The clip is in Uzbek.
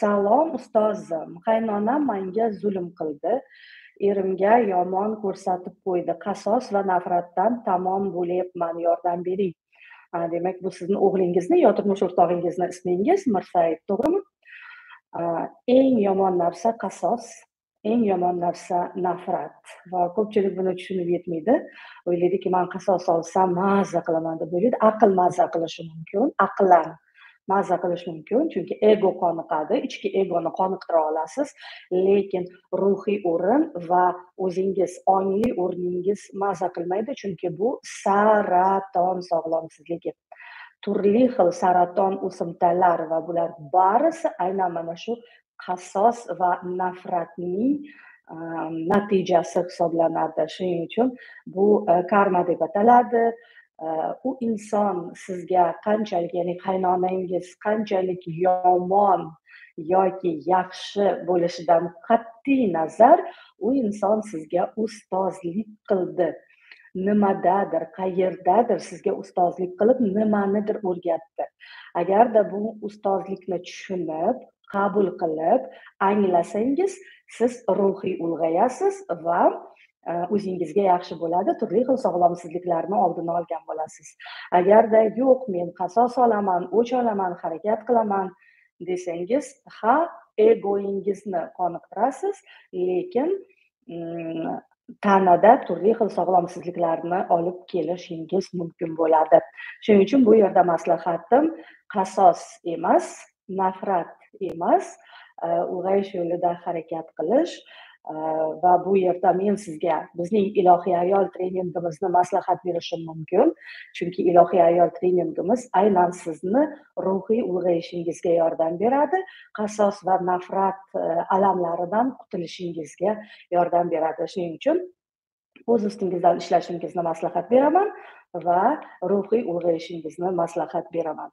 salom ustozim. Qaynonam menga zulm qildi. Erimga yomon ko'rsatib qo'ydi. Qasos va nafratdan tamom bo'lyapman. Yordam bering. Demak bu sizni o'g'lingizni yo turmush o'rtog'ingizni ismingiz mirsaid to'g'rimi? Eng yomon narsa qasos eng yomon narsa nafrat. Va ko'pchilik buni tushunib yetmaydi. O'ylaydiki man qasos olsam mazza qilaman deb o'ylaydi. Aql mazza qilishi mumkin. Aqlan. Mazza qilish mumkin chunki ego qoniqadi ichki egoni qoniqtira olasiz. Lekin ruhiy o'rin va o'zingiz ongli o'rningiz mazza qilmaydi chunki bu saraton sog'lomsizligi. Turli xil saraton o'simtalar va bular barisi aynan mana shu qasos va nafratning ehm, natijasi hisoblanadi. Shuning uchun bu e, karma deb ataladi. U inson sizga qanchalik ya'ni qaynonangiz qanchalik yomon yoki yaxshi bo'lishidan qat'iy nazar u inson sizga ustozlik qildi nimadadir qayerdadir sizga ustozlik qilib nimanidir o'rgatdi agarda bu ustozlikni tushunib qabul qilib anglasangiz siz ruhiy ulg'ayasiz va o'zingizga yaxshi bo'ladi. Turli xil sog'lomsizliklarni oldini olgan bo'lasiz. Agarda yo'q men qasos olaman o'ch olaman harakat qilaman desangiz ha egoingizni qoniqtirasiz lekin mm, tanada turli xil sog'lomsizliklarni olib kelishingiz mumkin bo'ladi. Shuning uchun bu yerda maslahatim qasos emas nafrat emas. Ulg'ayish yo'lida harakat qilish va bu yerda men sizga bizning ilohiy ayol treningimizni maslahat berishim mumkin chunki ilohiy ayol treningimiz aynan sizni ruhiy ulg'ayishingizga yordam beradi qasos va nafrat alamlaridan qutulishingizga yordam beradi shuning uchun o'z ustingizdan ishlashingizni maslahat beraman va ruhiy ulg'ayishingizni maslahat beraman